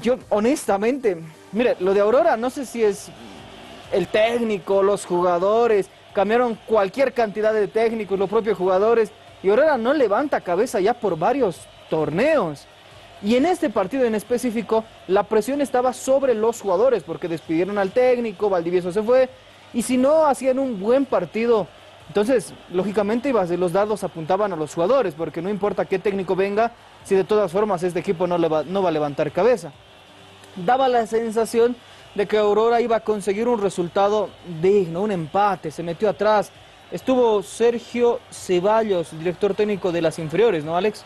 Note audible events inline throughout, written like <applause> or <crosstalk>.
yo honestamente, mire, lo de Aurora no sé si es el técnico, los jugadores, cambiaron cualquier cantidad de técnicos, los propios jugadores, y Aurora no levanta cabeza ya por varios torneos. Y en este partido en específico, la presión estaba sobre los jugadores, porque despidieron al técnico, Valdivieso se fue, y si no hacían un buen partido, entonces, lógicamente los dados apuntaban a los jugadores, porque no importa qué técnico venga, si de todas formas este equipo no, va, no va a levantar cabeza. Daba la sensación de que Aurora iba a conseguir un resultado digno, un empate, se metió atrás. Estuvo Sergio Ceballos, director técnico de las inferiores, ¿no, Alex?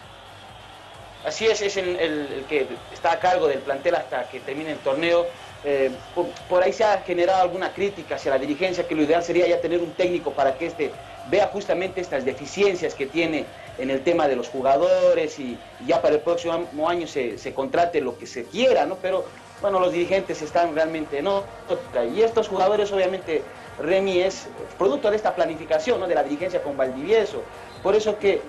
Así es, es el, que está a cargo del plantel hasta que termine el torneo. Eh, por, ahí se ha generado alguna crítica hacia la dirigencia, que lo ideal sería ya tener un técnico para que este vea justamente estas deficiencias que tiene en el tema de los jugadores y, ya para el próximo año se, se, contrate lo que se quiera, ¿no? Pero bueno, los dirigentes están realmente no. Y estos jugadores, obviamente, Remy es producto de esta planificación, ¿no? De la dirigencia con Valdivieso. Por eso que, eh,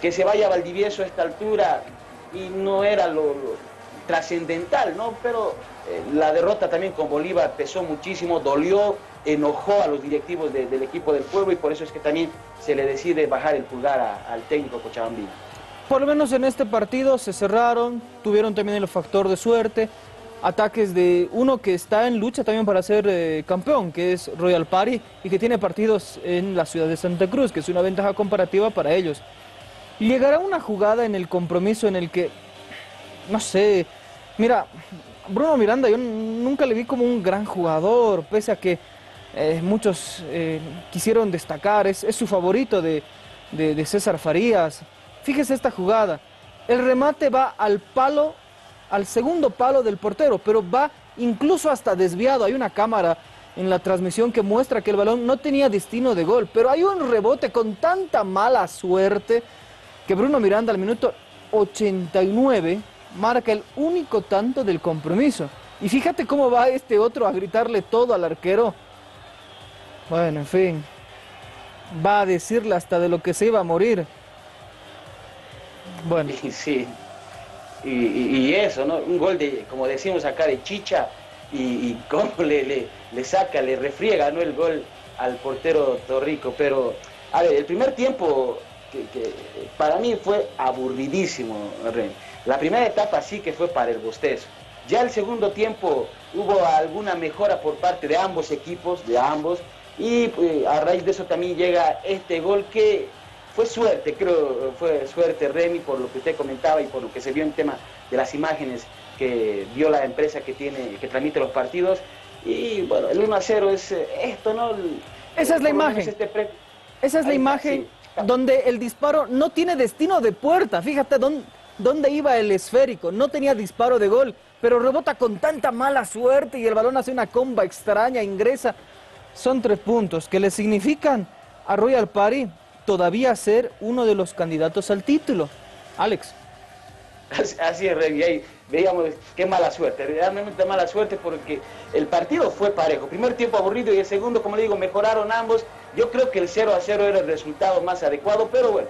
que se vaya Valdivieso a esta altura y no era lo, trascendental, ¿no? Pero eh, la derrota también con Bolívar pesó muchísimo, dolió, enojó a los directivos del equipo del pueblo y por eso es que también se le decide bajar el pulgar al técnico Cochabambino. Por lo menos en este partido se cerraron, tuvieron también el factor de suerte, ataques de uno que está en lucha también para ser eh, campeón, que es Royal Party, y que tiene partidos en la ciudad de Santa Cruz, que es una ventaja comparativa para ellos. Llegará una jugada en el compromiso en el que, no sé, mira, Bruno Miranda yo nunca le vi como un gran jugador, pese a que eh, muchos eh, quisieron destacar, es, su favorito de, de César Farías, Fíjese esta jugada. El remate va al palo, al segundo palo del portero, pero va incluso hasta desviado. Hay una cámara en la transmisión que muestra que el balón no tenía destino de gol, pero hay un rebote con tanta mala suerte que Bruno Miranda al minuto 89 marca el único tanto del compromiso. Y fíjate cómo va este otro a gritarle todo al arquero. Bueno, en fin, va a decirle hasta de lo que se iba a morir. Bueno. <laughs> Y, sí. Y, eso, ¿no? Un gol de, como decimos acá, de chicha y, cómo le, le, saca, le refriega, ¿no? El gol al portero Torrico. Pero, a ver, el primer tiempo que, para mí fue aburridísimo, La primera etapa sí que fue para el bostezo. Ya el segundo tiempo hubo alguna mejora por parte de ambos equipos, de ambos, y pues, a raíz de eso también llega este gol que fue suerte, creo, fue suerte Remy por lo que usted comentaba y por lo que se vio en tema de las imágenes que vio la empresa que tiene, que transmite los partidos. Y bueno, el 1 a 0 es eh, esto, ¿no? Esa es la imagen. Este Esa es la imagen donde el disparo no tiene destino de puerta. Fíjate dónde, dónde iba el esférico. No tenía disparo de gol, pero rebota con tanta mala suerte y el balón hace una comba extraña, ingresa. Son tres puntos que le significan a Royal Party todavía ser uno de los candidatos al título. Alex. Así es, Rey. veíamos qué mala suerte, realmente mala suerte porque el partido fue parejo. Primer tiempo aburrido y el segundo, como le digo, mejoraron ambos. Yo creo que el 0 a 0 era el resultado más adecuado, pero bueno.